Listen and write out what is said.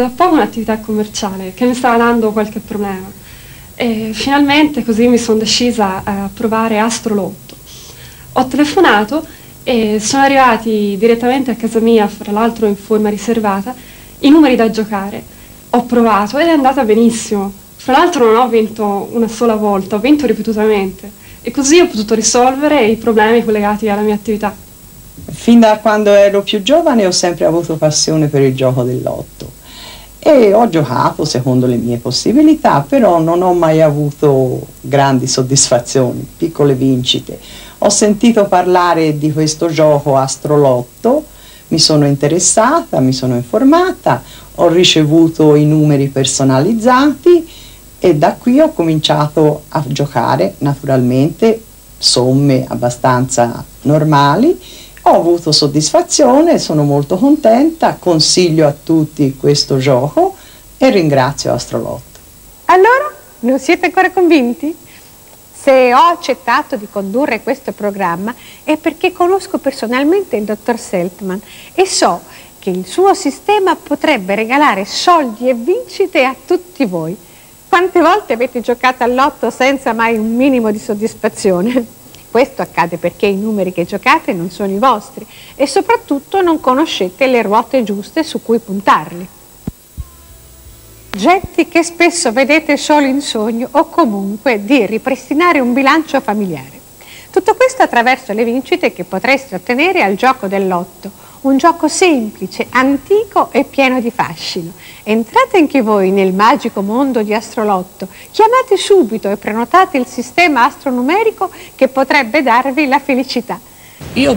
da poco un'attività commerciale che mi stava dando qualche problema e finalmente così mi sono decisa a provare Astrolotto. Ho telefonato e sono arrivati direttamente a casa mia, fra l'altro in forma riservata, i numeri da giocare. Ho provato ed è andata benissimo. Fra l'altro non ho vinto una sola volta, ho vinto ripetutamente e così ho potuto risolvere i problemi collegati alla mia attività. Fin da quando ero più giovane ho sempre avuto passione per il gioco del lotto e ho giocato secondo le mie possibilità, però non ho mai avuto grandi soddisfazioni, piccole vincite. Ho sentito parlare di questo gioco Astrolotto, mi sono interessata, mi sono informata, ho ricevuto i numeri personalizzati e da qui ho cominciato a giocare naturalmente somme abbastanza normali ho avuto soddisfazione, sono molto contenta, consiglio a tutti questo gioco e ringrazio Astrolotto. Allora, non siete ancora convinti? Se ho accettato di condurre questo programma è perché conosco personalmente il dottor Seltman e so che il suo sistema potrebbe regalare soldi e vincite a tutti voi. Quante volte avete giocato all'otto senza mai un minimo di soddisfazione? Questo accade perché i numeri che giocate non sono i vostri e soprattutto non conoscete le ruote giuste su cui puntarli. Getti che spesso vedete solo in sogno o comunque di ripristinare un bilancio familiare. Tutto questo attraverso le vincite che potreste ottenere al gioco dell'otto, un gioco semplice, antico e pieno di fascino. Entrate anche voi nel magico mondo di Astrolotto, chiamate subito e prenotate il sistema astronumerico che potrebbe darvi la felicità. Io